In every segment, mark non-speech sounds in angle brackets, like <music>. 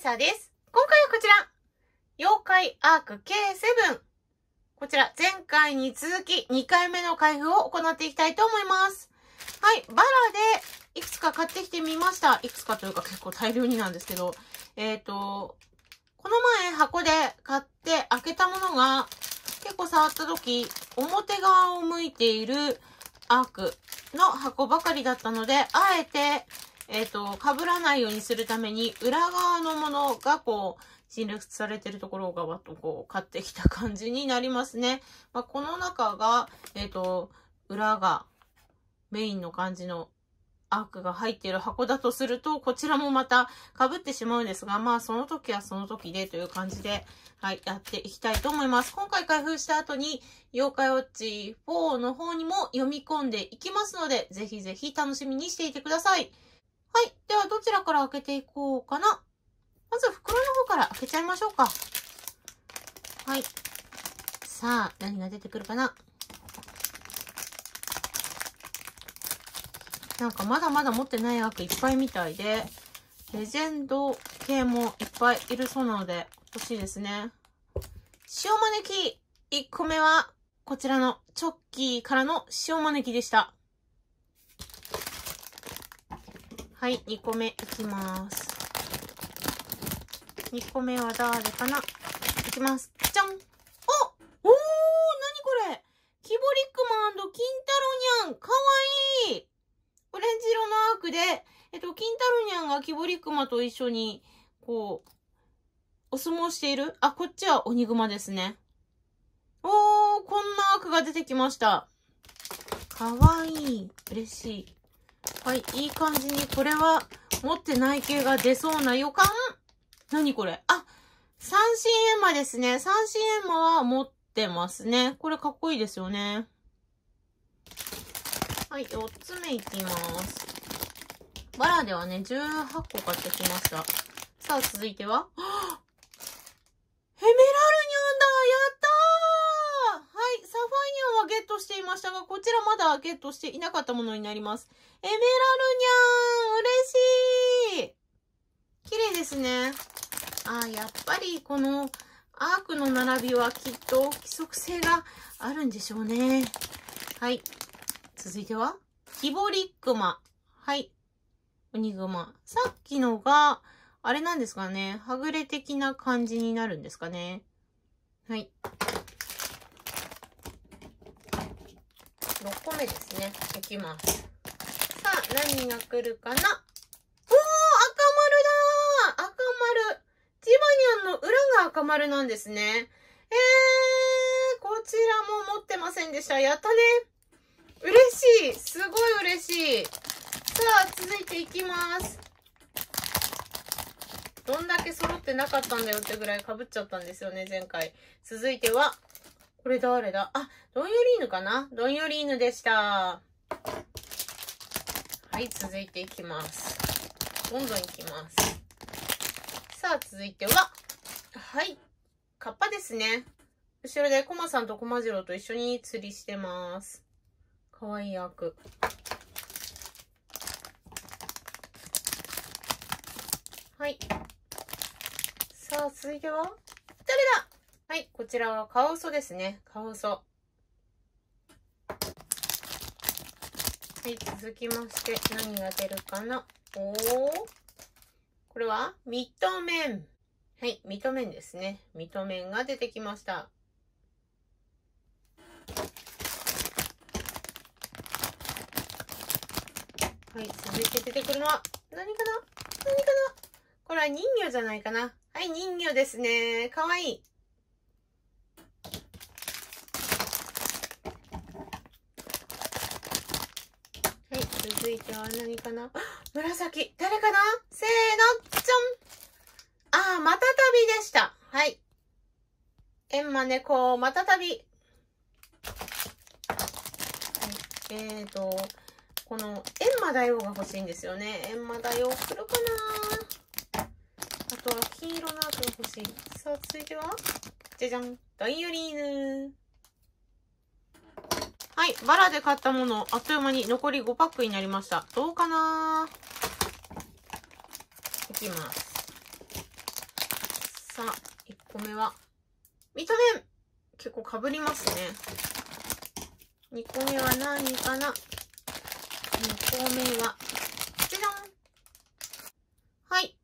サです。今回はこちら。妖怪アーク K7。こちら、前回に続き2回目の開封を行っていきたいと思います。はい、バラでいくつか買ってきてみました。いくつかというか結構大量になんですけど。えっ、と、この前箱で買って開けたものが結構触った時、表側を向いているアークの箱ばかりだったので、あえて、えっ、と、被らないようにするために、裏側のものがこう、陳列されてるところをガバッとこう、買ってきた感じになりますね。まあ、この中が、えっ、と、裏がメインの感じのアークが入っている箱だとすると、こちらもまた被ってしまうんですが、まあその時はその時でという感じで、はい、やっていきたいと思います。今回開封した後に、妖怪ウォッチ4の方にも読み込んでいきますので、ぜひぜひ楽しみにしていてください。はい。では、どちらから開けていこうかな。まず、袋の方から開けちゃいましょうか。はい。さあ、何が出てくるかな。なんかまだまだ持ってない枠いっぱいみたいで、レジェンド系もいっぱいいるそうなので欲しいですね。塩招き1個目はこちらのチョッキーからの塩招きでした。はい、2個目いきます。2個目は誰かな？いきます。じゃんおおーなにこれ？キボリックマンキンタロニャンかわいいオレンジ色のアークで、えっと、キンタロニャンがキボリックマと一緒に、こう、お相撲している？あ、こっちは鬼グマですね。おー、こんなアークが出てきました。かわいい。嬉しい。はい、いい感じに、これは、持ってない系が出そうな予感何これ？あ、三神エンマですね。三神エンマは持ってますね。これかっこいいですよね。はい、4つ目いきます。バラではね、18個買ってきました。さあ、続いては、は <gasps> ぁエメラトしていましたが、こちらまだゲットしていなかったものになります。エメラルニャン嬉しい綺麗ですね。あ、やっぱりこのアークの並びはきっと規則性があるんでしょうね。はい。続いては、キボリックマ。はい。ウニグマ。さっきのが、あれなんですかね。はぐれ的な感じになるんですかね。はい。6個目ですね。いきます。さあ、何が来るかな？おー赤丸だ赤丸ジバニャンの裏が赤丸なんですね。えー、こちらも持ってませんでした。やったね。嬉しいすごい嬉しいさあ、続いていきます。どんだけ揃ってなかったんだよってぐらい被っちゃったんですよね、前回。続いては、これ誰だあ、ドンヨリーヌかな？ドンヨリーヌでした。はい、続いていきます。どんどんいきます。さあ、続いては、はい、カッパですね。後ろでコマさんとコマジロと一緒に釣りしてます。かわいいアク。はい。さあ、続いては誰だ？はい、こちらはカワウソですね。カワウソ。はい、続きまして、何が出るかな？おー。これは、ミトメン。はい、ミトメンですね。ミトメンが出てきました。はい、続いて出てくるのは、何かな？何かな？これは人魚じゃないかなはい、人魚ですね。かわいい。はい、続いては何かな？<gasps> 紫。誰かな？せーの、じゃんあー、また旅でした。はい。エンマ猫、また旅。はい、えーと、この、エンマ大王が欲しいんですよね。エンマ大王来るかな？あとは金色のアートが欲しい。さあ、続いては？じゃじゃん。ドンユリーヌ。はい。バラで買ったもの、あっという間に残り5パックになりました。どうかな？いきます。さあ、1個目は、認めん結構被りますね。2個目は何かな ?2 個目は、じゃじゃんはい。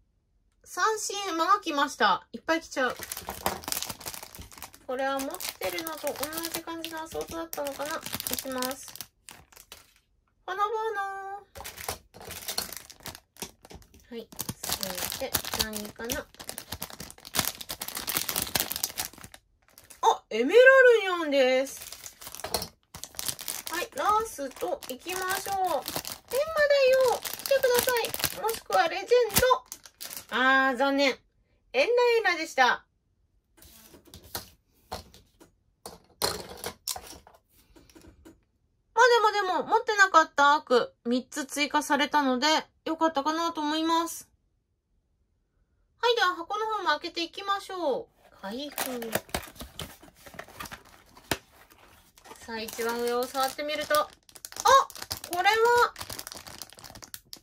三振馬が来ました。いっぱい来ちゃう。これは持ってるのと同じ感じのアソートだったのかな？押します。ほのぼのはい。続いて、何かな？あエメラルニョンです。はい、ラースと行きましょう。エンマだよ来てくださいもしくはレジェンドあー、残念。エンナエンナでした。まあでも、持ってなかったアーク3つ追加されたので、よかったかなと思います。はい、では箱の方も開けていきましょう。開封。さあ、一番上を触ってみると、あこれは、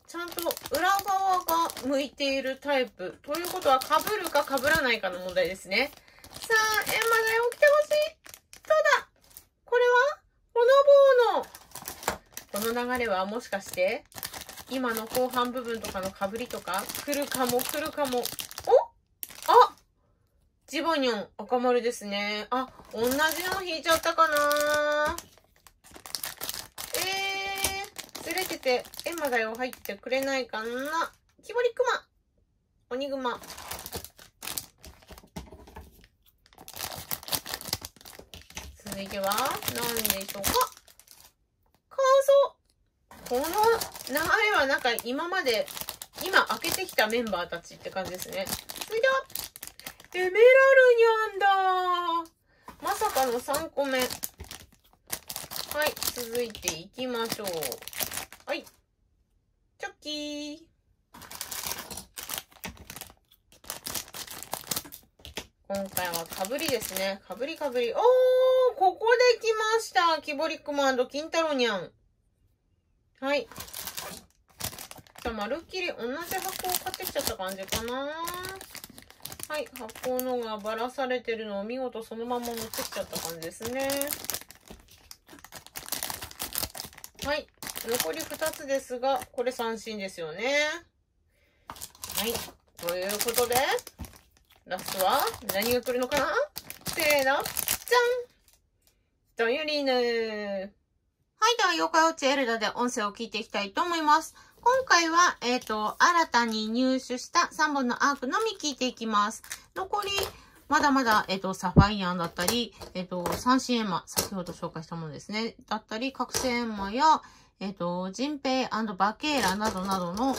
ちゃんと裏側が向いているタイプ。ということは、被るか被らないかの問題ですね。さあ、エンマだよ、来てほしい。どうだこれは、この、流れはもしかして、今の後半部分とかの被りとか、来るかも来るかも。お？あ？ジバニョン赤丸ですね。あ、同じの引いちゃったかなえー、ずれてて、エマだよ、入ってくれないかな木彫りクマ。鬼グマ。続いては、何でしょうかこの流れはなんか今まで、今開けてきたメンバーたちって感じですね。続いては、エメラルニャンだまさかの3個目。はい、続いていきましょう。はい。チョッキー。今回はかぶりですね。かぶりかぶり。おーここで来ましたキボリックマン金太郎にゃん。はい。じゃあ、まるっきり同じ箱を買ってきちゃった感じかな。はい、箱のがばらされてるのを見事そのまま持ってきちゃった感じですね。はい、残り2つですが、これ三振ですよね。はい、ということで、ラストは何が来るのかな？せーの、じゃん。ドユリー。ヌはい、では、妖怪ウォッチエルダで音声を聞いていきたいと思います。今回は、えっ、ー、と、新たに入手した3本のアークのみ聞いていきます。残り、まだまだ、えっ、ー、と、サファイアンだったり、えっ、ー、と、三振エンマ、先ほど紹介したものですね。だったり、覚醒エンマや、えっ、と、ジンペイバケーラなどなどの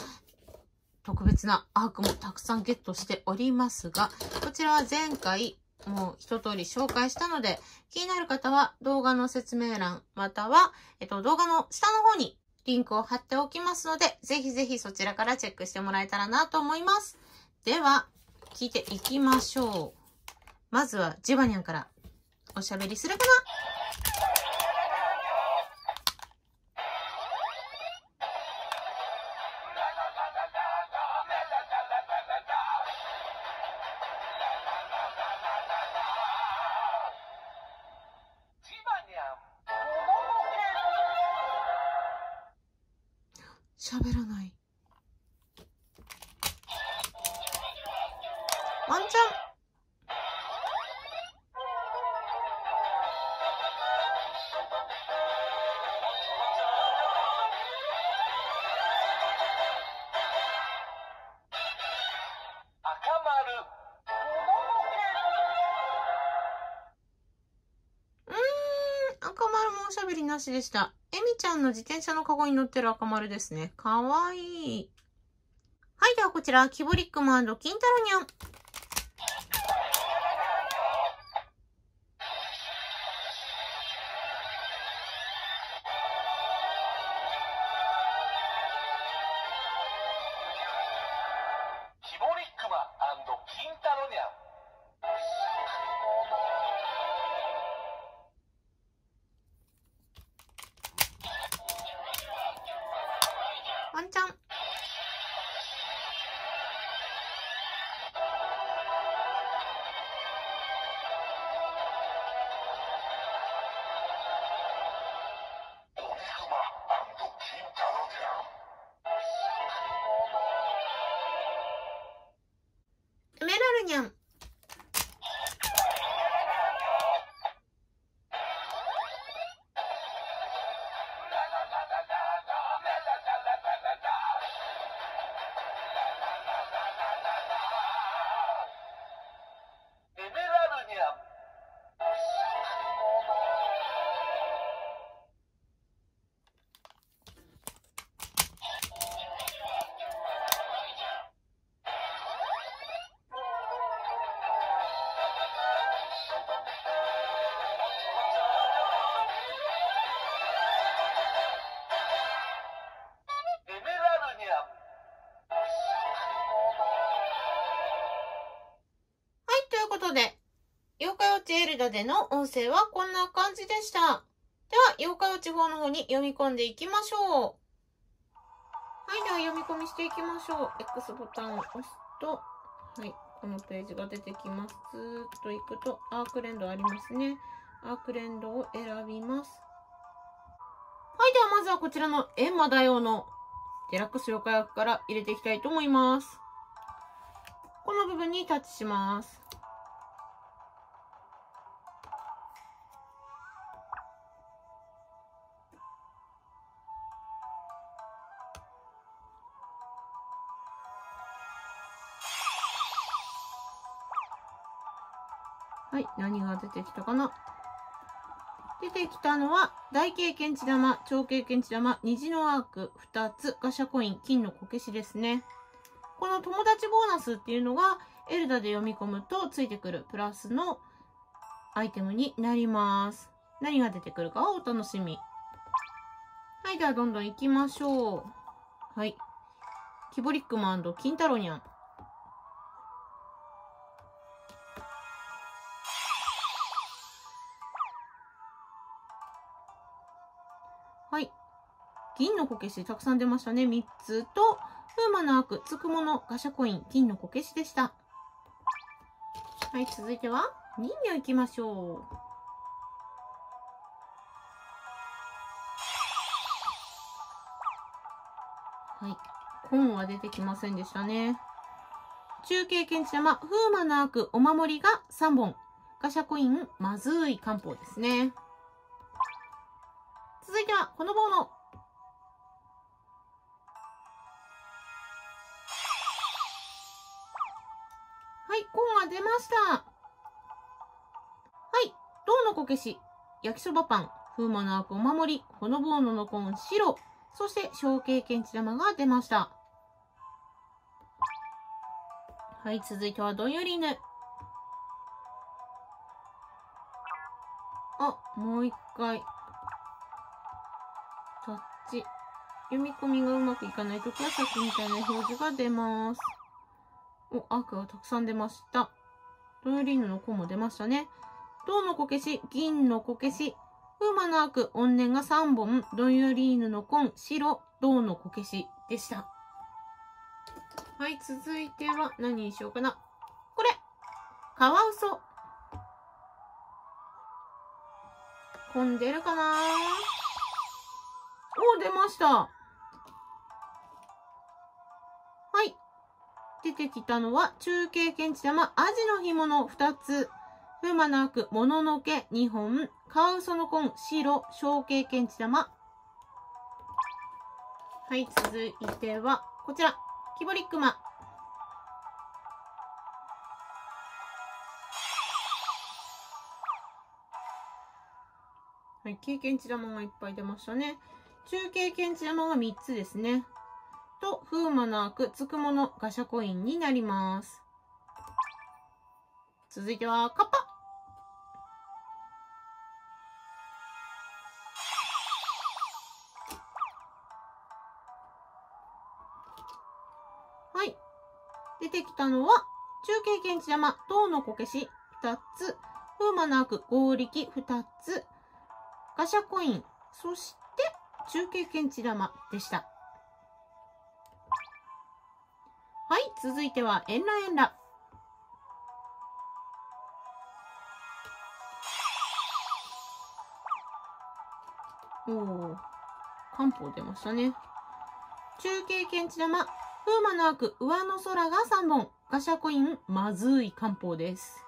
特別なアークもたくさんゲットしておりますが、こちらは前回、もう一通り紹介したので、気になる方は動画の説明欄、または、えっと、動画の下の方にリンクを貼っておきますので、ぜひぜひそちらからチェックしてもらえたらなと思います。では、聞いていきましょう。まずは、ジバニャンからおしゃべりするかな？喋らない。赤丸もおしゃべりなしでした。エミちゃんの自転車のカゴに乗ってる赤丸ですね。かわいい。はい、ではこちら、キボリックマン金太郎にゃん。ル怪ウォッチエルダでの音声はこんな感じでした。では、妖怪ウォッチ法の方に読み込んでいきましょう。はい、では読み込みしていきましょう。X ボタンを押すと、はい、このページが出てきます。ずーっと行くと、アークレンドありますね。アークレンドを選びます。はい、ではまずはこちらのエンマ大王のデラックス妖怪枠から入れていきたいと思います。この部分にタッチします。が出てきたかな出てきたのは、大経験値玉、長経験値玉、虹のアーク2つ、ガシャコイン、金のこけしですね。この友達ボーナスっていうのが、エルダで読み込むとついてくるプラスのアイテムになります。何が出てくるかはお楽しみ。はい、ではどんどん行きましょう。はい。キボリックマン金太郎にゃん。銀のこけし、たくさん出ましたね。3つと、風魔の悪、つくもの、ガシャコイン、金のこけしでした。はい、続いては、人魚行きましょう。はい。本は出てきませんでしたね。中継検知玉、風魔の悪、お守りが3本。ガシャコイン、まずい漢方ですね。続いては、この棒の。はい、コーンが出ました。はい、銅のこけし、焼きそばパン、風魔の悪お守り、ほのぼうののコーン白、そして小経験値玉が出ました。はい、続いてはどんより犬。あ、もう一回。タッチ。読み込みがうまくいかないときはさっきみたいな表示が出ます。お、赤がたくさん出ました。どんより犬の子も出ましたね。銅のこけし、銀のこけし、風魔の悪、怨念が3本、どんより犬の紺、白、銅のこけしでした。はい、続いては何にしようかな。これカワウソ。混んでるかなお、出ました。出てきたのは、中継検知玉、アジの干物2つ。風魔の悪、もののけ2本。カウソの紺、白、小経検知玉。はい、続いては、こちら。キボリックマ。はい、経験値玉がいっぱい出ましたね。中経験値玉が3つですね。と、風魔の悪、つくもの、ガシャコインになります。続いては、カッパ。はい。出てきたのは、中経験値玉、銅のこけし2つ、風魔の悪、合力2つ、ガシャコイン、そして中経験値玉でした。続いては、エンラエンラ。おお、漢方出ましたね。中経験値玉、風魔の悪、上の空が3本、ガシャコイン、まずい漢方です。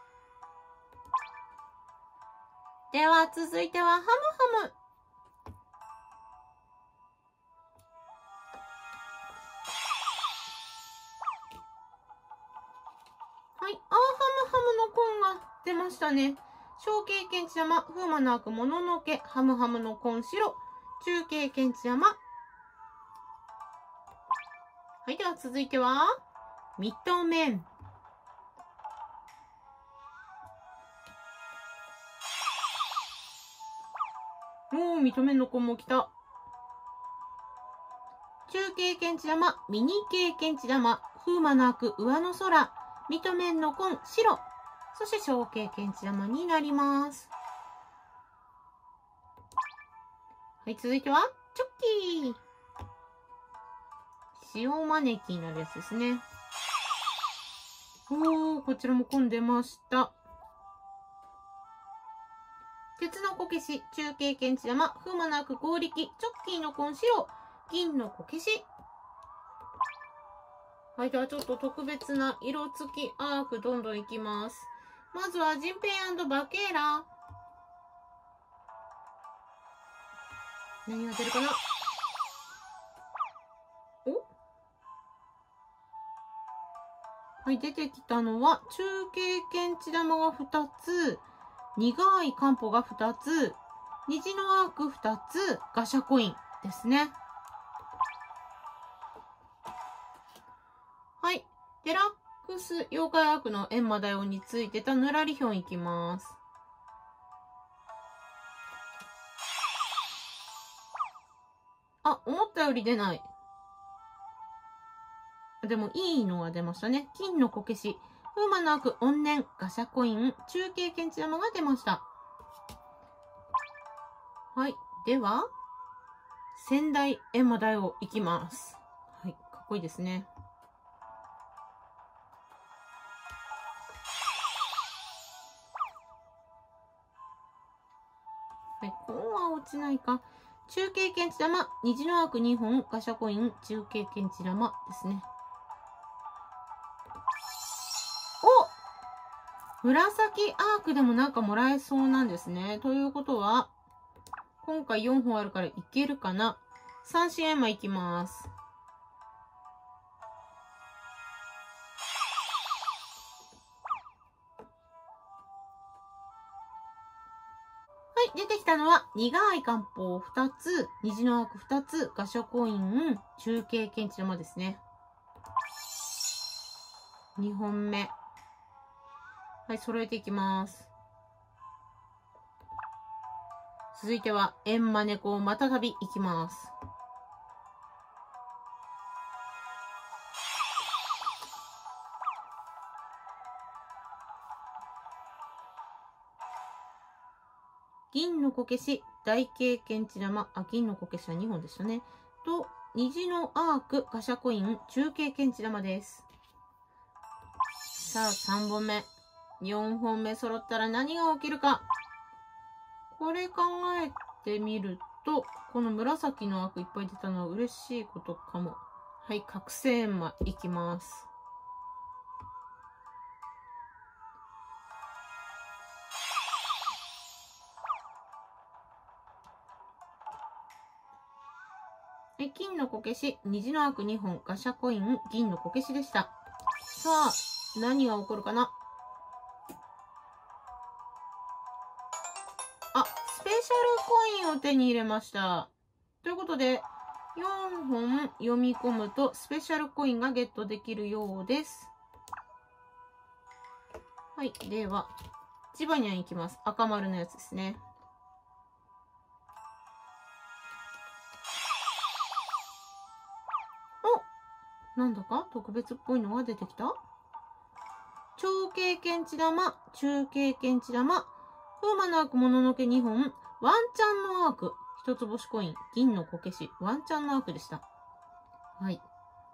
では、続いては、ハムハム。はい。あー、ハムましたね。小経験値玉、風魔の悪もののけ、ハムハムのコン白、中経験値玉。はい。では続いては、ミトメン。おー、ミトメンのコンも来た。中経験値玉、ミニ経験値玉、風魔の悪上の空、ミトメンのコン白。そして小経験値玉になります。はい、続いては、チョッキー。塩マネキンになるやつですね。おー、こちらも混んでました。鉄のこけし、中経験値玉、風魔なく合力、チョッキーのコン白、銀のこけし。はい、ではちょっと特別な色付きアークどんどんいきます。まずはジンペイバケーラ。何が出るかな？お？はい、出てきたのは、中経験値玉が2つ、苦い漢方が2つ、虹のアーク2つ、ガシャコインですね。はい。デラックス妖怪アークの閻魔大王についてたぬらりひょんいきます。あ、思ったより出ない。でも、いいのが出ましたね。金のこけし。風魔の悪、怨念、ガシャコイン、中継検知玉が出ました。はい。では、仙台閻魔大王いきます。はい。かっこいいですね。ないか？中継検知玉、虹のアーク2本、ガシャコイン、中継検知玉ですね。お紫アークでもなんかもらえそうなんですね。ということは、今回4本あるからいけるかな？三振エンマいきます。はい、出てきたのは、苦い漢方2つ、虹のアーク2つ、画書コイン、中継検知の間ですね。2本目。はい、揃えていきます。続いては、エンマ猫またたびいきます。銀のこけし、大経験値玉、あ、銀のこけしは2本でしたね。と、虹のアーク、ガシャコイン、中経験値玉です。さあ、3本目。4本目揃ったら何が起きるか。これ考えてみると、この紫のアークいっぱい出たのは嬉しいことかも。はい、覚醒魔いきます。のこけし、虹のアーク2本、ガシャコイン、銀のこけしでした。さあ、何が起こるかな？あ、スペシャルコインを手に入れました。ということで、4本読み込むとスペシャルコインがゲットできるようです。はい、では、ジバニャンいきます。赤丸のやつですね。なんだか特別っぽいのが出てきた？超経験値玉、中経験値玉、風魔のアークもののけ2本、ワンチャンのアーク、一つ星コイン、銀のこけし、ワンチャンのアークでした。はい。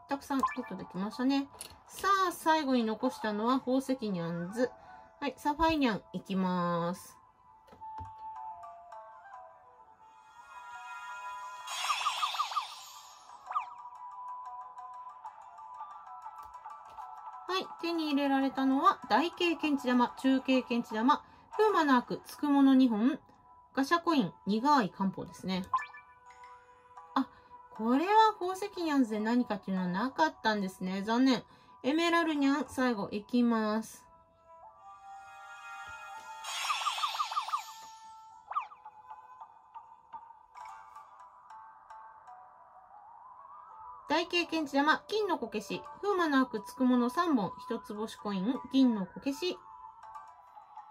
たくさんゲットできましたね。さあ、最後に残したのは宝石ニャンズ。はい、サファイニャンいきます。はい。手に入れられたのは、大経験値玉、中形検知玉、風魔の悪、つくもの2本、ガシャコイン、苦い漢方ですね。あ、これは宝石ニャンズで何かっていうのはなかったんですね。残念。エメラルニャン、最後、いきます。経験値玉、金のこけし、風魔のアークつくもの3本、一つ星コイン、銀のこけし。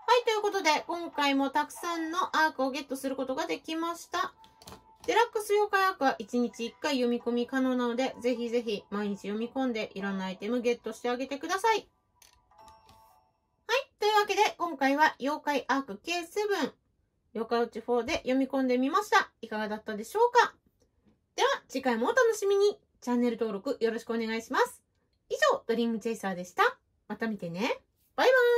はい、ということで、今回もたくさんのアークをゲットすることができました。デラックス妖怪アークは1日1回読み込み可能なので、ぜひぜひ毎日読み込んでいろんなアイテムゲットしてあげてください。はい、というわけで、今回は妖怪アーク K7、妖怪ウチ4で読み込んでみました。いかがだったでしょうか？では、次回もお楽しみに。チャンネル登録よろしくお願いします。以上、ドリームチェイサーでした。また見てね。バイバイ